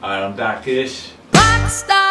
Alright, I'm back-ish. Rockstar.